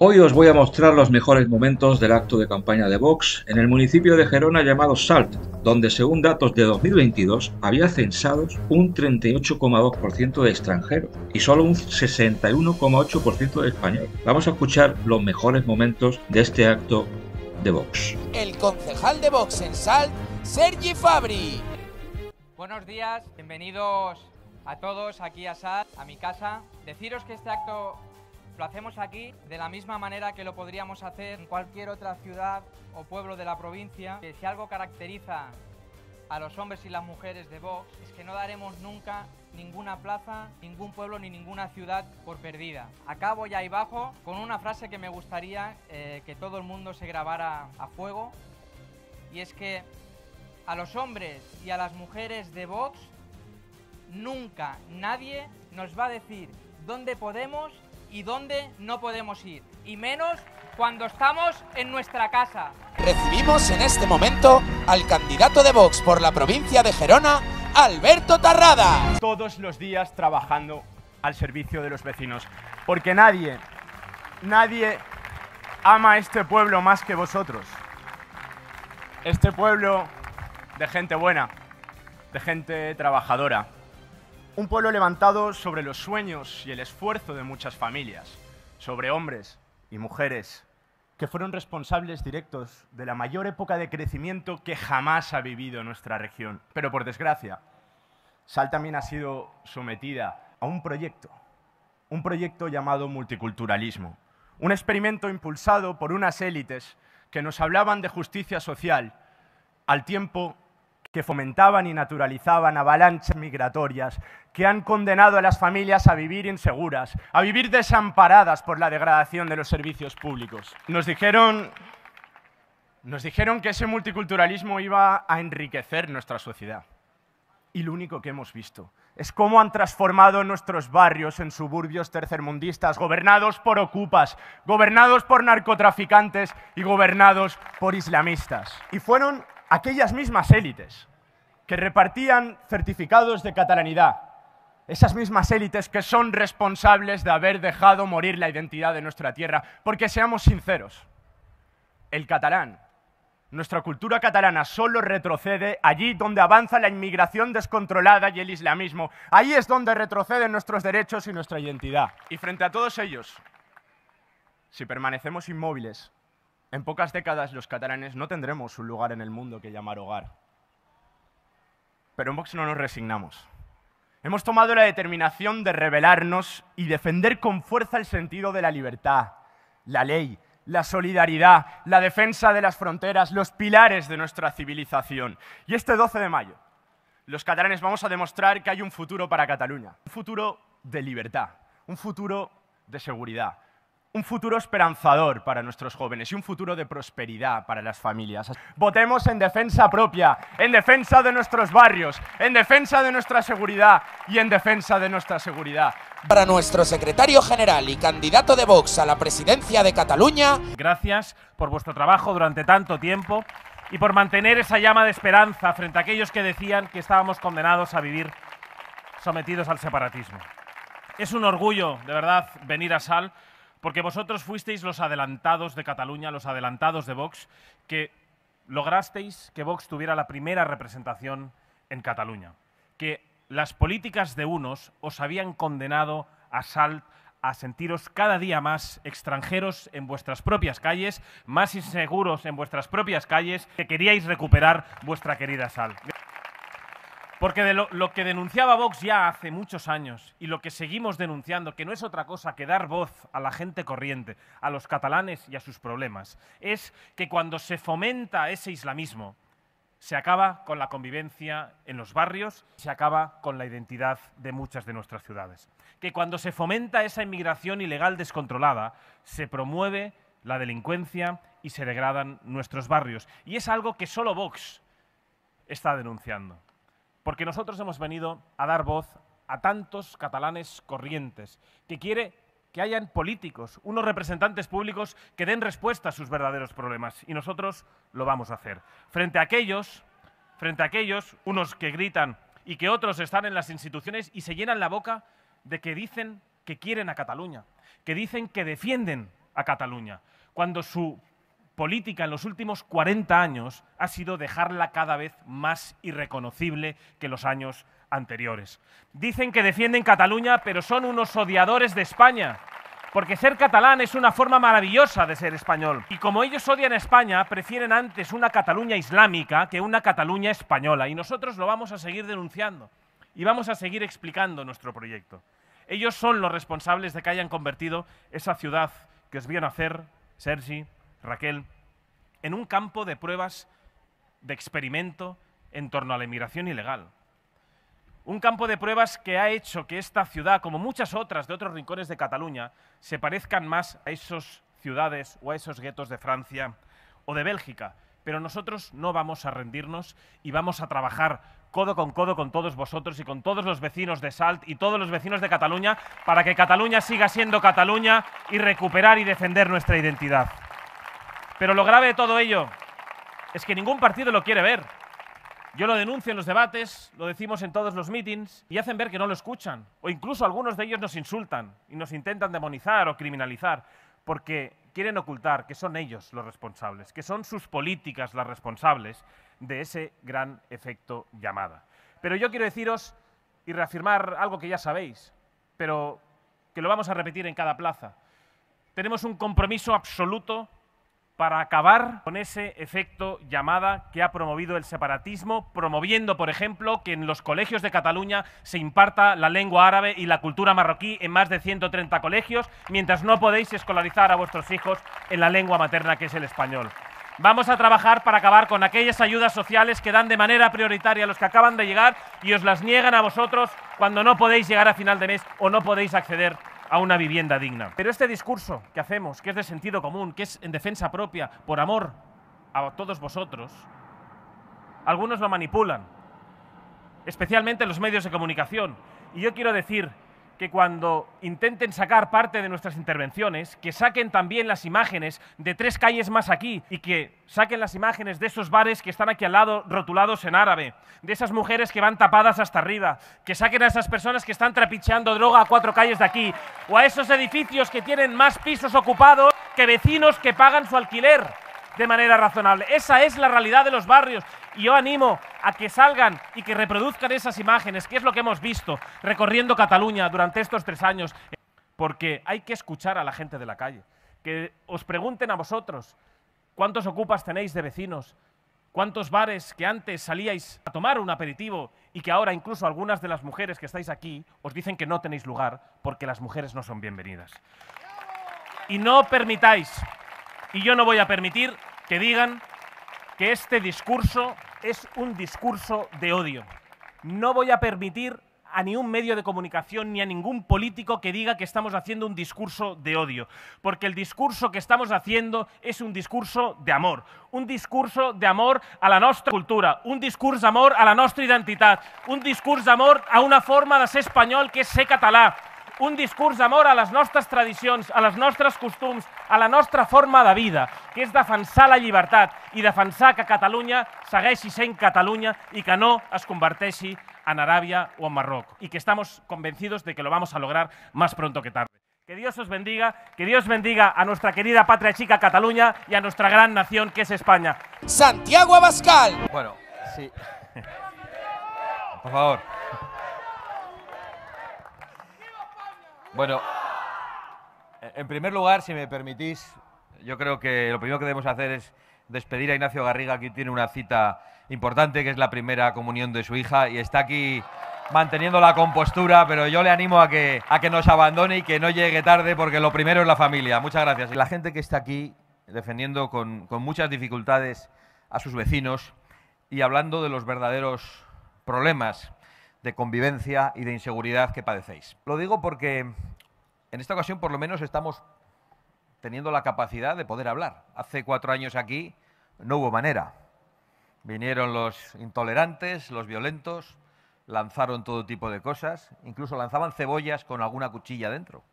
Hoy os voy a mostrar los mejores momentos del acto de campaña de Vox en el municipio de Gerona llamado Salt, donde según datos de 2022 había censados un 38,2% de extranjeros y solo un 61,8% de españoles. Vamos a escuchar los mejores momentos de este acto de Vox. El concejal de Vox en Salt, Sergi Fabri. Buenos días, bienvenidos a todos aquí a Salt, a mi casa. Deciros que este acto lo hacemos aquí de la misma manera que lo podríamos hacer en cualquier otra ciudad o pueblo de la provincia, que si algo caracteriza a los hombres y las mujeres de Vox es que no daremos nunca ninguna plaza, ningún pueblo ni ninguna ciudad por perdida. Acabo ya ahí bajo con una frase que me gustaría eh, que todo el mundo se grabara a fuego y es que a los hombres y a las mujeres de Vox nunca nadie nos va a decir dónde podemos y dónde no podemos ir. Y menos cuando estamos en nuestra casa. Recibimos en este momento al candidato de Vox por la provincia de Gerona, Alberto Tarrada. Todos los días trabajando al servicio de los vecinos. Porque nadie, nadie ama a este pueblo más que vosotros. Este pueblo de gente buena, de gente trabajadora, un pueblo levantado sobre los sueños y el esfuerzo de muchas familias, sobre hombres y mujeres que fueron responsables directos de la mayor época de crecimiento que jamás ha vivido nuestra región. Pero por desgracia, Sal también ha sido sometida a un proyecto, un proyecto llamado multiculturalismo, un experimento impulsado por unas élites que nos hablaban de justicia social al tiempo que fomentaban y naturalizaban avalanchas migratorias, que han condenado a las familias a vivir inseguras, a vivir desamparadas por la degradación de los servicios públicos. Nos dijeron, nos dijeron que ese multiculturalismo iba a enriquecer nuestra sociedad. Y lo único que hemos visto es cómo han transformado nuestros barrios en suburbios tercermundistas, gobernados por ocupas, gobernados por narcotraficantes y gobernados por islamistas. Y fueron aquellas mismas élites que repartían certificados de catalanidad, esas mismas élites que son responsables de haber dejado morir la identidad de nuestra tierra. Porque seamos sinceros, el catalán, nuestra cultura catalana solo retrocede allí donde avanza la inmigración descontrolada y el islamismo. Ahí es donde retroceden nuestros derechos y nuestra identidad. Y frente a todos ellos, si permanecemos inmóviles, en pocas décadas los catalanes no tendremos un lugar en el mundo que llamar hogar. Pero en Vox no nos resignamos. Hemos tomado la determinación de rebelarnos y defender con fuerza el sentido de la libertad, la ley, la solidaridad, la defensa de las fronteras, los pilares de nuestra civilización. Y este 12 de mayo, los catalanes vamos a demostrar que hay un futuro para Cataluña, un futuro de libertad, un futuro de seguridad, un futuro esperanzador para nuestros jóvenes y un futuro de prosperidad para las familias. Votemos en defensa propia, en defensa de nuestros barrios, en defensa de nuestra seguridad y en defensa de nuestra seguridad. Para nuestro secretario general y candidato de Vox a la presidencia de Cataluña. Gracias por vuestro trabajo durante tanto tiempo y por mantener esa llama de esperanza frente a aquellos que decían que estábamos condenados a vivir sometidos al separatismo. Es un orgullo, de verdad, venir a Sal porque vosotros fuisteis los adelantados de Cataluña, los adelantados de Vox, que lograsteis que Vox tuviera la primera representación en Cataluña, que las políticas de unos os habían condenado a sal a sentiros cada día más extranjeros en vuestras propias calles, más inseguros en vuestras propias calles, que queríais recuperar vuestra querida sal. Porque de lo, que denunciaba Vox ya hace muchos años y lo que seguimos denunciando, que no es otra cosa que dar voz a la gente corriente, a los catalanes y a sus problemas, es que cuando se fomenta ese islamismo, se acaba con la convivencia en los barrios, se acaba con la identidad de muchas de nuestras ciudades. Que cuando se fomenta esa inmigración ilegal descontrolada, se promueve la delincuencia y se degradan nuestros barrios. Y es algo que solo Vox está denunciando porque nosotros hemos venido a dar voz a tantos catalanes corrientes, que quiere que hayan políticos, unos representantes públicos que den respuesta a sus verdaderos problemas. Y nosotros lo vamos a hacer. Frente a aquellos, frente a aquellos, unos que gritan y que otros están en las instituciones y se llenan la boca de que dicen que quieren a Cataluña, que dicen que defienden a Cataluña, cuando su política en los últimos 40 años ha sido dejarla cada vez más irreconocible que los años anteriores. Dicen que defienden Cataluña, pero son unos odiadores de España. Porque ser catalán es una forma maravillosa de ser español. Y como ellos odian a España, prefieren antes una Cataluña islámica que una Cataluña española. Y nosotros lo vamos a seguir denunciando. Y vamos a seguir explicando nuestro proyecto. Ellos son los responsables de que hayan convertido esa ciudad que os vio nacer, Sergi, Raquel, en un campo de pruebas de experimento en torno a la inmigración ilegal. Un campo de pruebas que ha hecho que esta ciudad, como muchas otras de otros rincones de Cataluña, se parezcan más a esas ciudades o a esos guetos de Francia o de Bélgica. Pero nosotros no vamos a rendirnos y vamos a trabajar codo con codo con todos vosotros y con todos los vecinos de Salt y todos los vecinos de Cataluña para que Cataluña siga siendo Cataluña y recuperar y defender nuestra identidad. Pero lo grave de todo ello es que ningún partido lo quiere ver. Yo lo denuncio en los debates, lo decimos en todos los meetings y hacen ver que no lo escuchan. O incluso algunos de ellos nos insultan y nos intentan demonizar o criminalizar porque quieren ocultar que son ellos los responsables, que son sus políticas las responsables de ese gran efecto llamada. Pero yo quiero deciros y reafirmar algo que ya sabéis, pero que lo vamos a repetir en cada plaza. Tenemos un compromiso absoluto para acabar con ese efecto llamada que ha promovido el separatismo, promoviendo, por ejemplo, que en los colegios de Cataluña se imparta la lengua árabe y la cultura marroquí en más de 130 colegios, mientras no podéis escolarizar a vuestros hijos en la lengua materna que es el español. Vamos a trabajar para acabar con aquellas ayudas sociales que dan de manera prioritaria a los que acaban de llegar y os las niegan a vosotros cuando no podéis llegar a final de mes o no podéis acceder a una vivienda digna. Pero este discurso que hacemos, que es de sentido común, que es en defensa propia, por amor a todos vosotros, algunos lo manipulan, especialmente los medios de comunicación. Y yo quiero decir que cuando intenten sacar parte de nuestras intervenciones, que saquen también las imágenes de tres calles más aquí y que saquen las imágenes de esos bares que están aquí al lado rotulados en árabe, de esas mujeres que van tapadas hasta arriba, que saquen a esas personas que están trapicheando droga a cuatro calles de aquí, o a esos edificios que tienen más pisos ocupados que vecinos que pagan su alquiler de manera razonable. Esa es la realidad de los barrios. Y yo animo a que salgan y que reproduzcan esas imágenes, que es lo que hemos visto recorriendo Cataluña durante estos tres años, porque hay que escuchar a la gente de la calle. Que os pregunten a vosotros cuántos ocupas tenéis de vecinos, cuántos bares que antes salíais a tomar un aperitivo y que ahora incluso algunas de las mujeres que estáis aquí os dicen que no tenéis lugar porque las mujeres no son bienvenidas. Y no permitáis, y yo no voy a permitir que digan que este discurso es un discurso de odio. No voy a permitir a ni un medio de comunicación ni a ningún político que diga que estamos haciendo un discurso de odio, porque el discurso que estamos haciendo es un discurso de amor, un discurso de amor a la nostra cultura, un discurs d'amor a la nostra identitat, un discurs d'amor a una forma de ser espanyol que és ser català, un discurs d'amor a les nostres tradicions, a les nostres costums, a la nostra forma de vida, que és defensar la llibertat i defensar que Catalunya segueixi sent Catalunya i que no es converteixi en Aràbia o en Marroc. Y que estamos convencidos de que lo vamos a lograr más pronto que tarde. Que Dios os bendiga, que Dios bendiga a nuestra querida patria chica Cataluña y a nuestra gran nación que es España. Santiago Abascal. Bueno, sí. Por favor. Bueno, en primer lugar, si me permitís, yo creo que lo primero que debemos hacer es despedir a Ignacio Garriga, que tiene una cita importante, que es la primera comunión de su hija, y está aquí manteniendo la compostura, pero yo le animo a que, a que nos abandone y que no llegue tarde, porque lo primero es la familia. Muchas gracias. La gente que está aquí defendiendo con, con muchas dificultades a sus vecinos y hablando de los verdaderos problemas de convivencia y de inseguridad que padecéis. Lo digo porque en esta ocasión por lo menos estamos teniendo la capacidad de poder hablar. Hace cuatro años aquí no hubo manera. Vinieron los intolerantes, los violentos, lanzaron todo tipo de cosas, incluso lanzaban cebollas con alguna cuchilla dentro.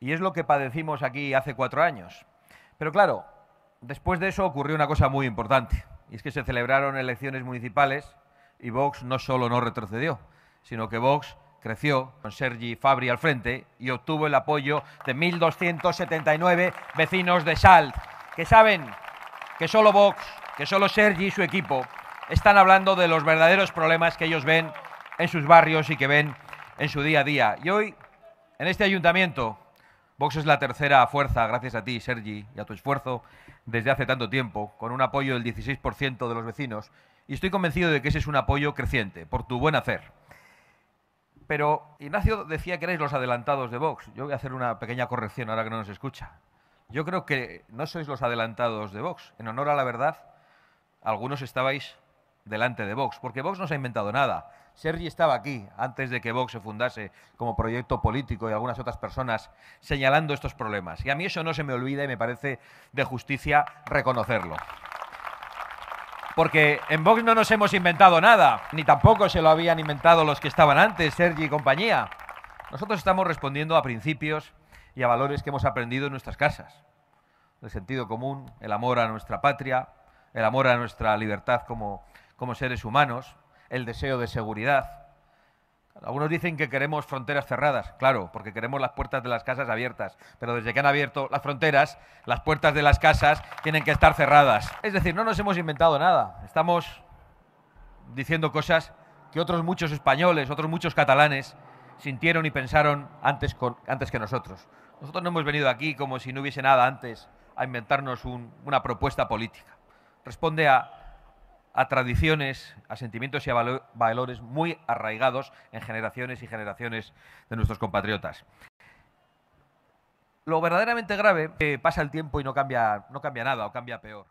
Y es lo que padecimos aquí hace cuatro años. Pero claro, después de eso ocurrió una cosa muy importante, y es que se celebraron elecciones municipales y Vox no solo no retrocedió, sino que Vox creció con Sergi Fabri al frente y obtuvo el apoyo de 1.279 vecinos de Salt, que saben que solo Vox, que solo Sergi y su equipo están hablando de los verdaderos problemas que ellos ven en sus barrios y que ven en su día a día. Y hoy, en este ayuntamiento, Vox es la tercera fuerza, gracias a ti, Sergi, y a tu esfuerzo desde hace tanto tiempo, con un apoyo del 16% de los vecinos, y estoy convencido de que ese es un apoyo creciente, por tu buen hacer. Pero Ignacio decía que erais los adelantados de Vox. Yo voy a hacer una pequeña corrección ahora que no nos escucha. Yo creo que no sois los adelantados de Vox. En honor a la verdad, algunos estabais delante de Vox, porque Vox no se ha inventado nada. Sergi estaba aquí antes de que Vox se fundase como proyecto político y algunas otras personas señalando estos problemas. Y a mí eso no se me olvida y me parece de justicia reconocerlo. Porque en Vox no nos hemos inventado nada, ni tampoco se lo habían inventado los que estaban antes, Sergi y compañía. Nosotros estamos respondiendo a principios y a valores que hemos aprendido en nuestras casas. El sentido común, el amor a nuestra patria, el amor a nuestra libertad como, como seres humanos, el deseo de seguridad. Algunos dicen que queremos fronteras cerradas, claro, porque queremos las puertas de las casas abiertas, pero desde que han abierto las fronteras, las puertas de las casas tienen que estar cerradas. Es decir, no nos hemos inventado nada, estamos diciendo cosas que otros muchos españoles, otros muchos catalanes sintieron y pensaron antes, antes que nosotros. Nosotros no hemos venido aquí como si no hubiese nada antes a inventarnos una propuesta política. Responde a a tradiciones, a sentimientos y a valores muy arraigados en generaciones y generaciones de nuestros compatriotas. Lo verdaderamente grave que pasa el tiempo y no cambia, no cambia nada o cambia peor.